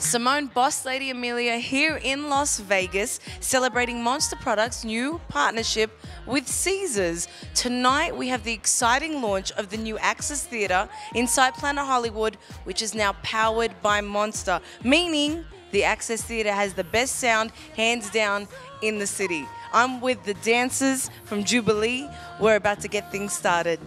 Simone Boss Lady Amelia here in Las Vegas celebrating Monster Products' new partnership with Caesars. Tonight we have the exciting launch of the new Axis Theatre inside Planet Hollywood, which is now powered by Monster, meaning the Axis Theatre has the best sound, hands down, in the city. I'm with the dancers from Jubilee. We're about to get things started.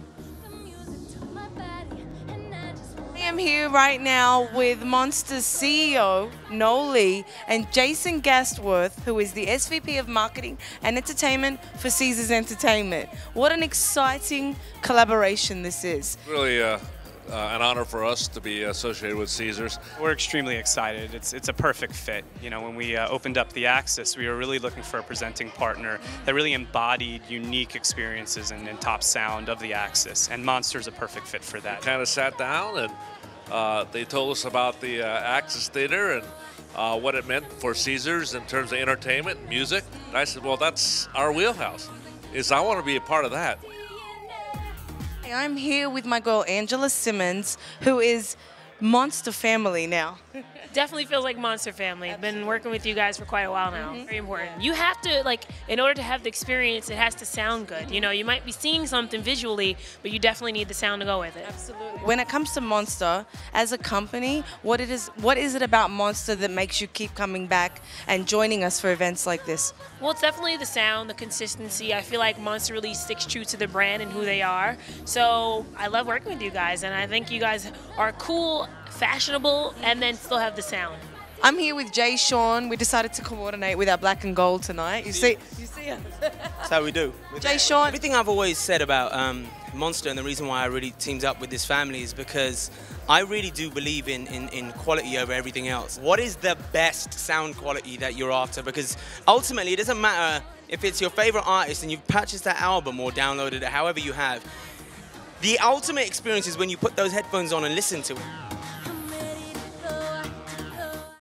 Am here right now with Monster's CEO, Lee, and Jason Gastwirth, who is the SVP of Marketing and Entertainment for Caesars Entertainment. What an exciting collaboration this is. Really uh, uh, an honor for us to be associated with Caesars. We're extremely excited. It's, it's a perfect fit. You know, when we uh, opened up the Axis, we were really looking for a presenting partner that really embodied unique experiences and, and top sound of the Axis, and Monster's a perfect fit for that. Kind of sat down and uh, they told us about the uh, Axis Theater and uh, what it meant for Caesars in terms of entertainment and music. And I said, well, that's our wheelhouse. Is I want to be a part of that. I'm here with my girl Angela Simmons, who is Monster Family now. Definitely feels like Monster Family. I've been working with you guys for quite a while now. Mm -hmm. Very important. You have to like, in order to have the experience, it has to sound good. You know, you might be seeing something visually, but you definitely need the sound to go with it. Absolutely. When it comes to Monster, as a company, what it is, what is it about Monster that makes you keep coming back and joining us for events like this? Well, it's definitely the sound, the consistency. I feel like Monster really sticks true to the brand and who they are. So I love working with you guys, and I think you guys are cool fashionable, and then still have the sound. I'm here with Jay Sean. We decided to coordinate with our black and gold tonight. You see, you see us. That's how we do. Jay Sean. Everything I've always said about um, Monster and the reason why I really teamed up with this family is because I really do believe in, in, in quality over everything else. What is the best sound quality that you're after? Because ultimately, it doesn't matter if it's your favorite artist and you've purchased that album or downloaded it, however you have. The ultimate experience is when you put those headphones on and listen to it.